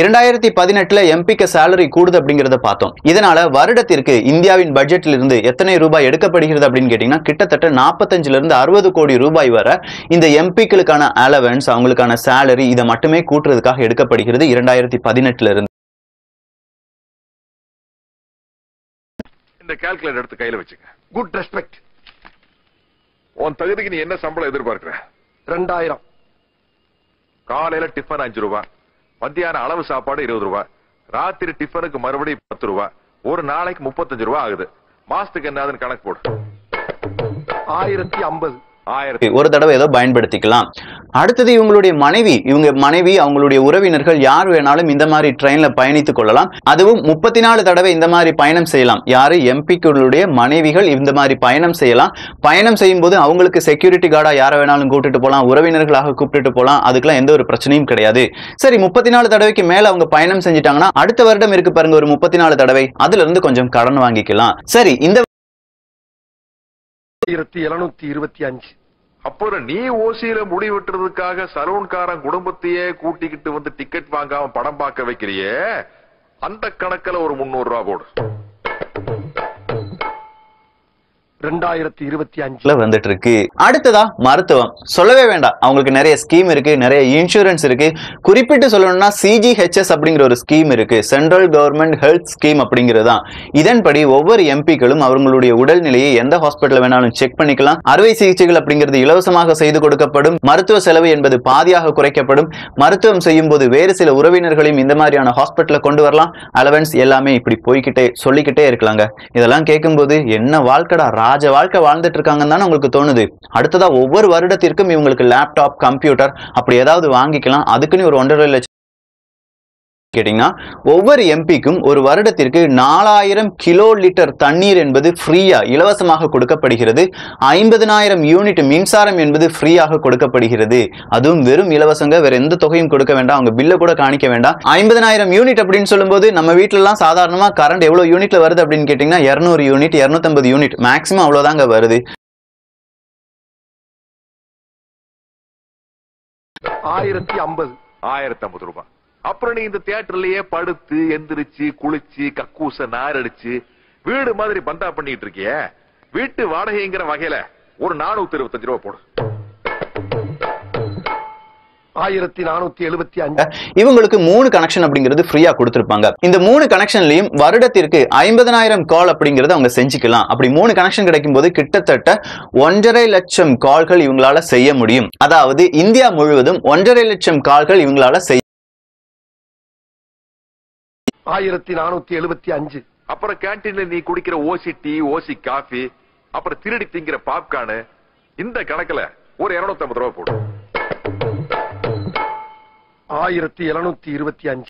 இரண்டாயிரத்தி பதினெட்டுல எம்பிக்கு சேலரி கூடுது அப்படிங்கறத பார்த்தோம். இதனால வருடத்திற்கு இந்தியாவின் பட்ஜெட்ல இருந்து எத்தனை ரூபாய் எடுக்கப்படுகிறது அப்படின்னு கேட்டீங்கன்னா கிட்டத்தட்ட நாற்பத்தஞ்சுல இருந்து அறுபது கோடி ரூபாய் வரை இந்த எம்பிக்களுக்கான அலவன்ஸ் அவங்களுக்கான சேலரி இதை மட்டுமே கூட்டுறதுக்காக எடுக்கப்படுகிறது இரண்டாயிரத்தி பதினெட்டுல இருந்து இந்த கால்குலேட்டர் எடுத்து கையில வச்சுக்க. குட் ரெஸ்பெக்ட் உன் தகுதிக்கு நீ என்ன சம்பளம் எதிர்பார்க்கிற? ரெண்டாயிரம். காலையில டிஃபன் அஞ்சு ரூபா மத்தியான அளவு சாப்பாடு இருபது ரூபாய் ராத்திரி டிஃபனுக்கு மறுபடியும் பத்து ரூபாய் ஒரு நாளைக்கு முப்பத்தஞ்சு ரூபா ஆகுது. மாசத்துக்கு என்னதுன்னு கணக்கு போடு. ஆயிரத்தி ஐம்பது. ஆயிரத்தி ஒரு தடவை ஏதோ பயன்படுத்திக்கலாம். அடுத்தது இவங்களுடைய மனைவி இவங்க மனைவி அவங்களுடைய உறவினர்கள் யார் வேணாலும் இந்த மாதிரி ட்ரெயின்ல பயணித்துக் கொள்ளலாம். அதுவும் முப்பத்தி நாலு தடவை இந்த மாதிரி பயணம் செய்யலாம். யாரு? எம்பிக்களுடைய மனைவிகள் இந்த மாதிரி பயணம் செய்யலாம். பயணம் செய்யும் போது அவங்களுக்கு செக்யூரிட்டி கார்டா யாரை வேணாலும் கூப்பிட்டுட்டு போலாம். உறவினர்களாக கூப்பிட்டுட்டு போலாம். அதுக்கெல்லாம் எந்த ஒரு பிரச்சனையும் கிடையாது. சரி முப்பத்தி நாலு தடவைக்கு மேல அவங்க பயணம் செஞ்சுட்டாங்கன்னா அடுத்த வருடம் இருக்கு பாருங்க ஒரு முப்பத்தி நாலு தடவை. அதுல இருந்து கொஞ்சம் கடன் வாங்கிக்கலாம். சரி இந்த ஆயிரத்தி எழுநூத்தி இருபத்தி அஞ்சு. அப்புறம் நீ ஓசியில முடிவெட்டுறதுக்காக சலூன்காரன் குடும்பத்தையே கூட்டிக்கிட்டு வந்து டிக்கெட் வாங்காம படம் பார்க்க வைக்கிறியே? அந்த கணக்குல ஒரு முன்னூறு ரூபா போடு. ரெண்டாயிரத்தி இருபத்தி அஞ்சுல வந்துட்டு இருக்கு அடுத்ததா மருத்துவம். சொல்லவே வேண்டாம். அவங்களுக்கு நிறைய ஸ்கீம் இருக்கு நிறைய இன்சூரன்ஸ் இருக்கு. குறிப்பிட்டு சொல்லணும்னா சிஜிஹெச்எஸ் அப்படிங்கிற ஒரு ஸ்கீம் இருக்கு. சென்ட்ரல் கவர்மெண்ட் ஹெல்த் ஸ்கீம் அப்படிங்கிறது தான் இதன்படி ஒவ்வொரு எம்பிக்களும் அவங்களுடைய உடல்நிலையை எந்த ஹாஸ்பிட்டல் வேணாலும் செக் பண்ணிக்கலாம். அறுவை சிகிச்சைகள் அப்படிங்கிறது இலவசமாக செய்து கொடுக்கப்படும். மருத்துவ செலவு என்பது பாதியாக குறைக்கப்படும். மருத்துவம் செய்யும் போது வேறு சில உறவினர்களையும் இந்த மாதிரியான ஹாஸ்பிட்டல கொண்டு வரலாம். அலவன்ஸ் எல்லாமே இப்படி போய்கிட்டே சொல்லிக்கிட்டே இருக்கலாங்க. இதெல்லாம் கேட்கும்போது என்ன வாழ்க்கடா ராஜ வாழ்க்கை வாழ்ந்துட்டு இருக்காங்கன்னு தானே உங்களுக்கு தோணுது. அடுத்ததா ஒவ்வொரு வருடத்திற்கும் இவங்களுக்கு லேப்டாப் கம்ப்யூட்டர் அப்படி ஏதாவது வாங்கிக்கலாம். அதுக்குன்னு ஒரு ஒன்றரை லட்சம் கேட்டீங்கன்னா ஒவ்வொரு எம்பிக்கும் ஒரு வருடத்திற்கு நாலாயிரம் கிலோ லிட்டர் தண்ணீர் என்பது ஃப்ரீயா இலவசமாக கொடுக்கப்படுகிறது. ஐம்பதனாயிரம் யூனிட் மின்சாரம் என்பது ஃப்ரீயாக கொடுக்கப்படுகிறது. அதுவும் வெறும் இலவசங்க வேற எந்த தொகையும் கொடுக்க வேண்டாம். அவங்க பில்ல கூட காணிக்க வேண்டாம். ஐம்பதனாயிரம் யூனிட் அப்படின்னு சொல்லும்போது நம்ம வீட்ல எல்லாம் சாதாரணமா கரண்ட் எவ்வளவு யூனிட்ல வருது அப்படின்னு கேட்டீங்கன்னா இருநூறு யூனிட் இருநூத்தம்பது யூனிட் மேக்ஸிமம் அவ்வளவுதாங்க வருது. ஆயிரத்தி ஐம்பது. ஆயிரத்தி ஐம்பது ரூபாய். அப்புறம் நீ இந்த தியேட்டர்லயே படுத்து எந்திரிச்சு குளிச்சு கக்கூச நார் அடிச்சு வீடு மாதிரி பந்தா பண்ணிட்டு இருக்கிய? வீட்டு வாடகைங்கிற வகையில ஒரு நானூத்தி இருபத்தஞ்சு ரூபா போடு. ஆயிரத்தி நானூத்தி எழுபத்தி அஞ்சு. இவங்களுக்கு மூணு கனெக்ஷன் அப்படிங்கிறது ஃப்ரீயா கொடுத்திருப்பாங்க. இந்த மூணு கனெக்ஷன்லயும் வருடத்திற்கு ஐம்பதனாயிரம் கால் அப்படிங்கறத அவங்க செஞ்சுக்கலாம். அப்படி மூணு கனெக்ஷன் கிடைக்கும் போது கிட்டத்தட்ட ஒன்றரை லட்சம் கால்கள் இவங்களால செய்ய முடியும். அதாவது இந்தியா முழுவதும் ஒன்றரை லட்சம் கால்கள் இவங்களால செய்ய ஆயிரத்தி நானூத்தி எழுபத்தி அஞ்சு. அப்புறம் கேன்டீன்ல நீ குடிக்கிற ஓசி டீ ஓசி காஃபி அப்புறம் திருடி திங்கிற பாப்கார்னு இந்த கணக்குல ஒரு இருநூத்தி ஐம்பது ரூபா போடு. ஆயிரத்தி எழுநூத்தி இருபத்தி அஞ்சு.